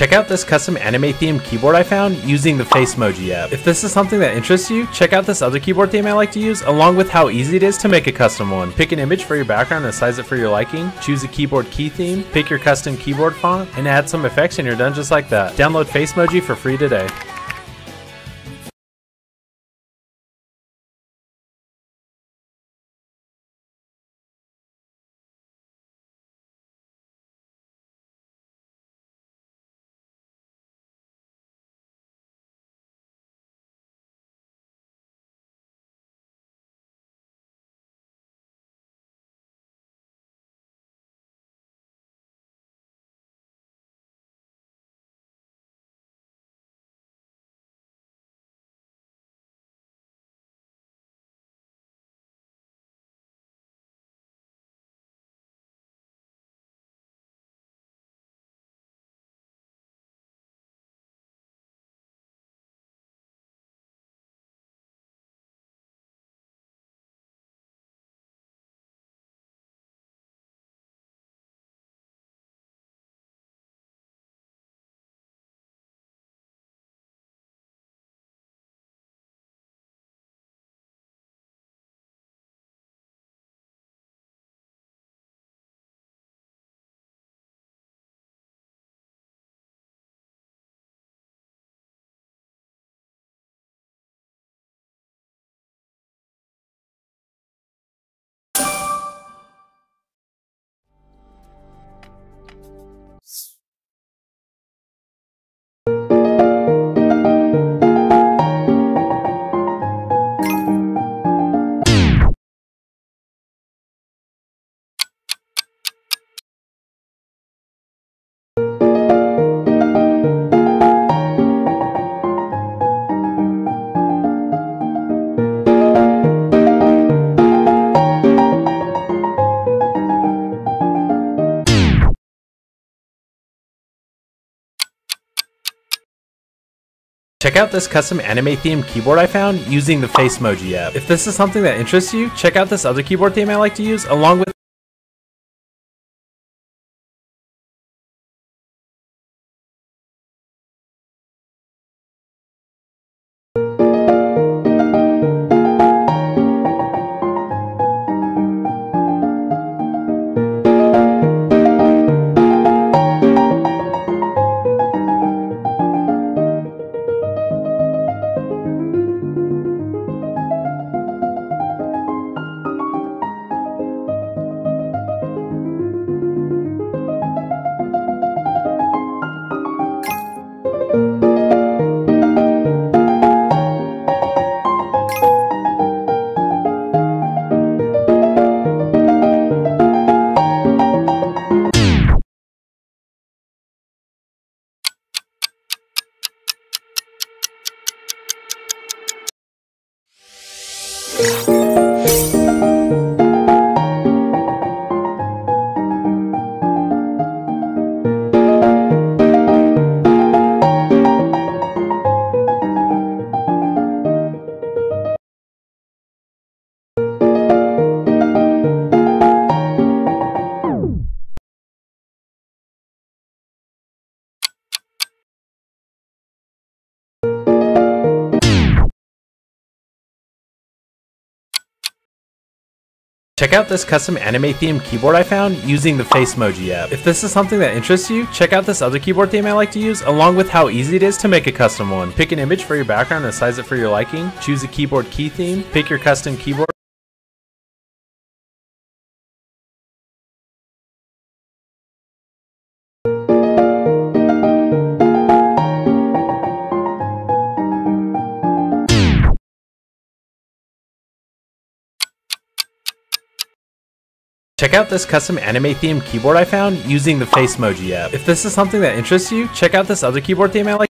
Check out this custom anime themed keyboard I found using the Facemoji app. If this is something that interests you, check out this other keyboard theme I like to use, along with how easy it is to make a custom one. Pick an image for your background and size it for your liking, choose a keyboard key theme, pick your custom keyboard font, and add some effects and you're done just like that. Download Facemoji for free today. Check out this custom anime themed keyboard I found using the Facemoji app. If this is something that interests you, check out this other keyboard theme I like to use, along with Check out this custom anime themed keyboard I found using the Facemoji app. If this is something that interests you, check out this other keyboard theme I like to use, along with how easy it is to make a custom one. Pick an image for your background and size it for your liking, choose a keyboard key theme, pick your custom keyboard Check out this custom anime themed keyboard I found using the Facemoji app. If this is something that interests you, check out this other keyboard theme I like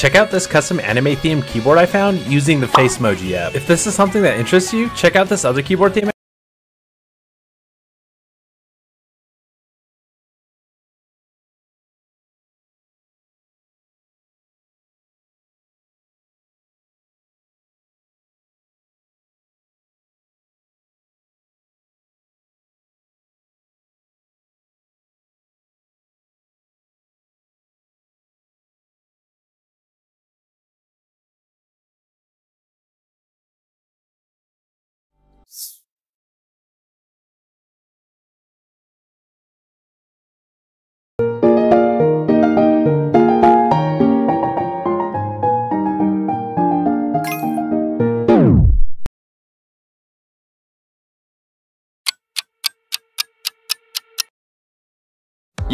Check out this custom anime themed keyboard I found using the Facemoji app. If this is something that interests you, check out this other keyboard theme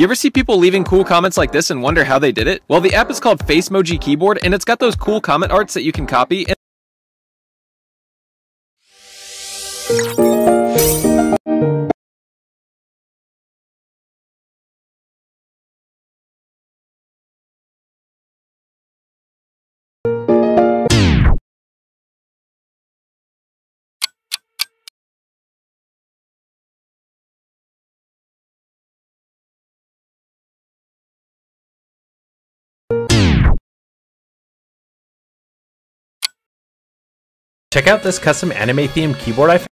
You ever see people leaving cool comments like this and wonder how they did it? Well, the app is called Facemoji Keyboard and it's got those cool comment arts that you can copy. Check out this custom anime themed keyboard I found.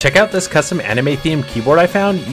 Check out this custom anime themed keyboard I found.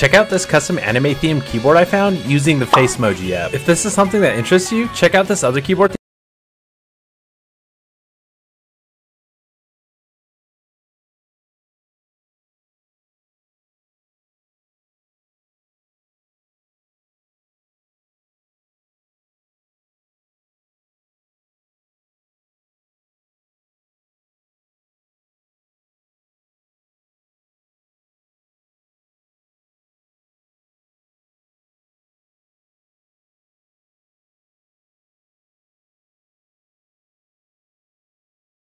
Check out this custom anime themed keyboard I found using the Facemoji app. If this is something that interests you, check out this other keyboard